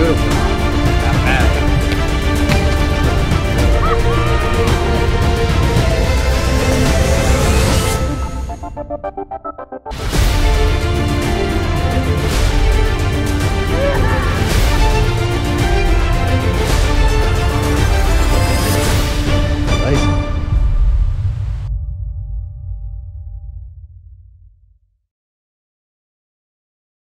Beautiful.